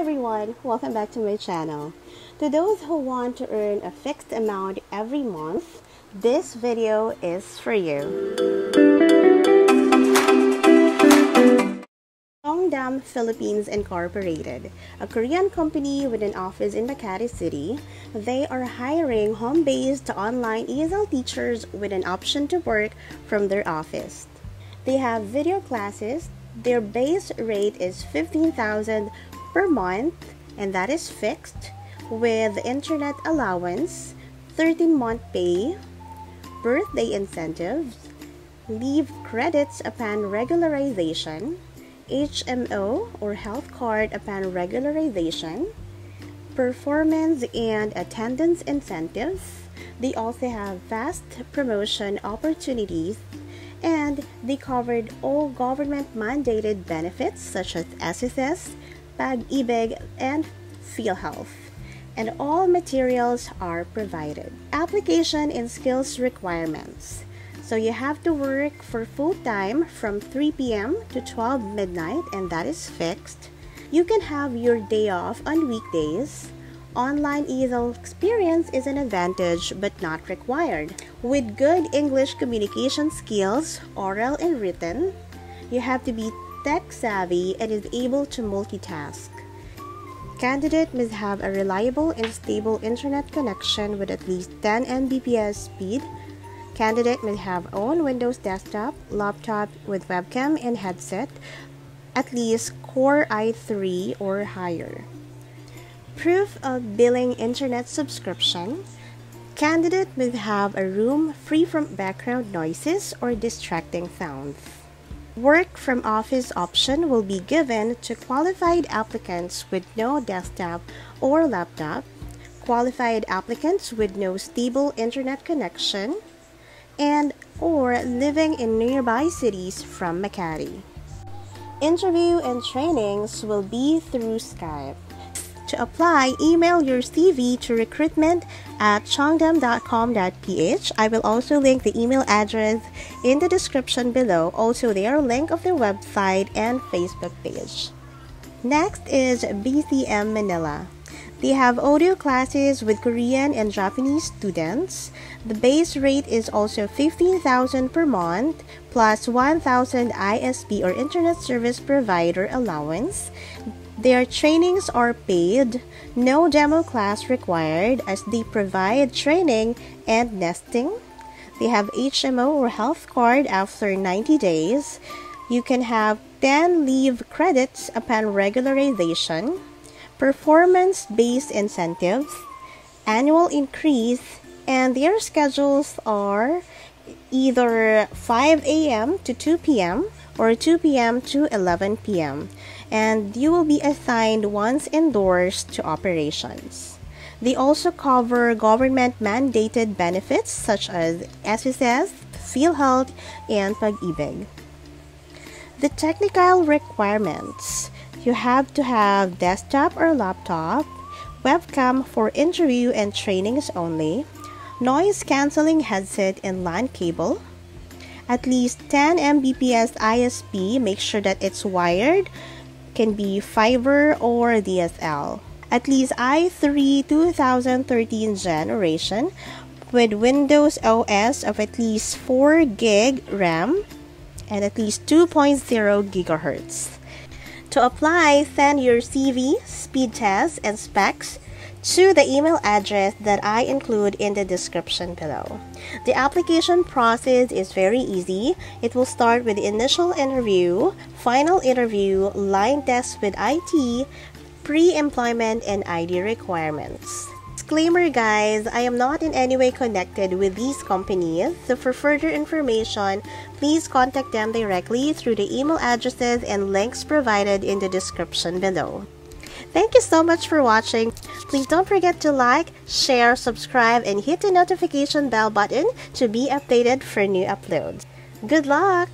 everyone, welcome back to my channel. To those who want to earn a fixed amount every month, this video is for you. Chungdahm Philippines Incorporated, a Korean company with an office in Makati City, they are hiring home-based online ESL teachers with an option to work from their office. They have video classes. Their base rate is 15,000 per month and that is fixed with internet allowance, 13 month pay, birthday incentives, leave credits upon regularization, HMO or health card upon regularization, performance and attendance incentives. They also have fast promotion opportunities and they covered all government mandated benefits such as SSS, Pag-ibig, and PhilHealth. And all materials are provided. Application and skills requirements. So you have to work for full time from 3 p.m. to 12 midnight, and that is fixed. You can have your day off on weekdays. Online ESL experience is an advantage but not required. With good English communication skills, oral and written, you have to be tech savvy and is able to multitask. Candidate must have a reliable and stable internet connection with at least 10 Mbps speed. Candidate must have own Windows desktop, laptop with webcam and headset, at least Core i3 or higher. Proof of billing internet subscription. Candidate must have a room free from background noises or distracting sounds. Work from office option will be given to qualified applicants with no desktop or laptop, qualified applicants with no stable internet connection, and or living in nearby cities from Makati. Interview and trainings will be through Skype. To apply, email your CV to recruitment at chungdahm.com.ph. I will also link the email address in the description below. Also, their link of their website and Facebook page. Next is BCM Manila. They have audio classes with Korean and Japanese students. The base rate is also 15,000 per month plus 1,000 ISP or Internet Service Provider allowance. Their trainings are paid, no demo class required as they provide training and nesting. They have HMO or health card after 90 days. You can have 10 leave credits upon regularization, performance based incentives, annual increase, and their schedules are either 5 a.m. to 2 p.m. or 2 p.m. to 11 p.m and you will be assigned once endorsed to operations. They also cover government mandated benefits such as SSS, PhilHealth, and Pag-ibig. The technical requirements you have to have desktop or laptop, webcam for interview and trainings only, noise cancelling headset and LAN cable, at least 10 Mbps ISP, make sure that it's wired can be fiber or DSL. At least i3 2013 generation with Windows OS of at least 4 gig RAM and at least 2.0 gigahertz. To apply, send your CV, speed test, and specs to the email address that I include in the description below. The application process is very easy. It will start with initial interview, final interview, line test with IT, pre-employment and ID requirements. Disclaimer guys, I am not in any way connected with these companies, so for further information, please contact them directly through the email addresses and links provided in the description below. Thank you so much for watching. Please don't forget to like, share, subscribe, and hit the notification bell button to be updated for new uploads. Good luck!